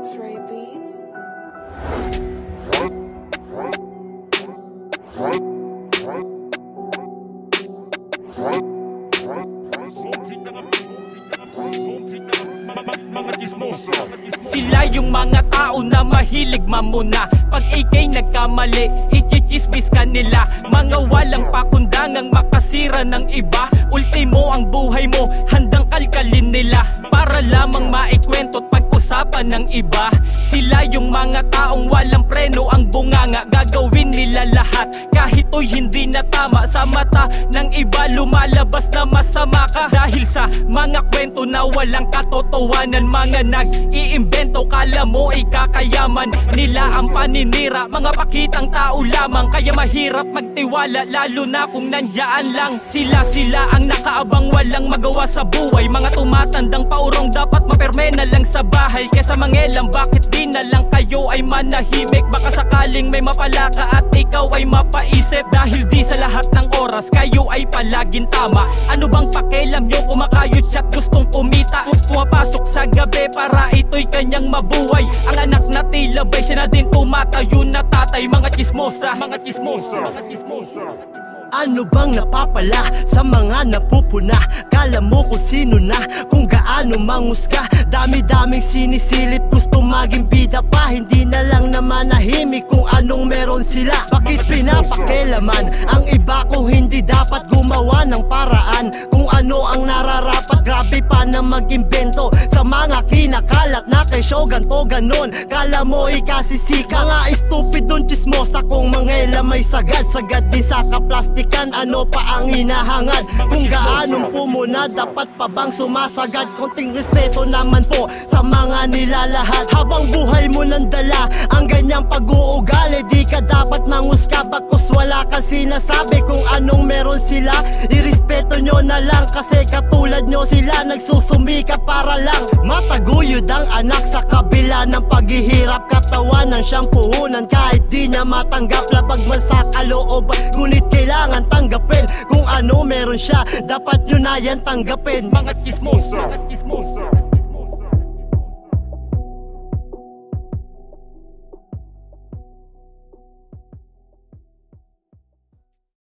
Beats. Sila yung mga tao na mahilig mamuna. Pag ikay nagkamali, ichichismis ka nila. Mga walang pakundangang makasira ng iba. Ultimo ang buhay mo, handang kalkalin nila. Para lamang maikwento at pag-usapan ng iba. Sila yung mga taong walang preno ang bunganga Gagawin nila lahat kahit to'y hindi na tama. Sa mata ng iba lumalabas na masama ka. Dahil sa mga kwento na walang katotohanan Mga nag-iimbento kala mo ikakayaman Nila ang paninira Mga pakitang tao lamang. Kaya mahirap magtiwala Lalo na kung nandyan lang Sila. Sila ang nakaabang walang magawa sa buhay. Mga tumatandang maperme na lang sa bahay Kesa mangelam bakit di na lang kayo ay manahimik? Baka sakaling may mapalaka at ikaw ay mapaisip. Dahil di sa lahat ng oras kayo ay palaging tama. Ano bang pakialam nyo? Kumakayot siya't gustong kumita. Pumapasok sa gabi para ito'y kanyang mabuhay. Ang anak na tilabay siya na din tumatayo na tatay? Mga chismosa, mga chismosa, mga chismosa Ano bang napapala sa mga napupuna? Kala mo kung sino na, kung gaano mangusga Dami-daming sinisilip, gusto maging bida pa. Hindi na lang naman nahimik kung anong meron sila. Bakit pinapakilaman ang iba kung hindi dapat gumawa ng paraan? Kung pa na mag-imbento Sa mga kinakalat na kay show ganto ganon. Kala mo ikasisika Mga stupid dun chismosa kung mangela may sagad Sagad din sa kaplastikan, ano pa ang hinahangad? Kung gaanong pumuna, dapat pa bang sumasagad? Konting respeto naman po sa mga nilalahat. Habang buhay mo nang dala ang ganyang pag-uugali Di ka dapat mangusga kang sinasabi Kung anong meron sila, irespeto nyo na lang. Kasi katulad nyo sila nagsusumika para lang. Mataguyod ang anak sa kabila ng paghihirap. Katawanan siyang puhunan kahit di niya matanggap. Labag man sa kalooban, ngunit kailangan tanggapin. Kung ano meron siya, dapat nyo na yan tanggapin. Mga chismosa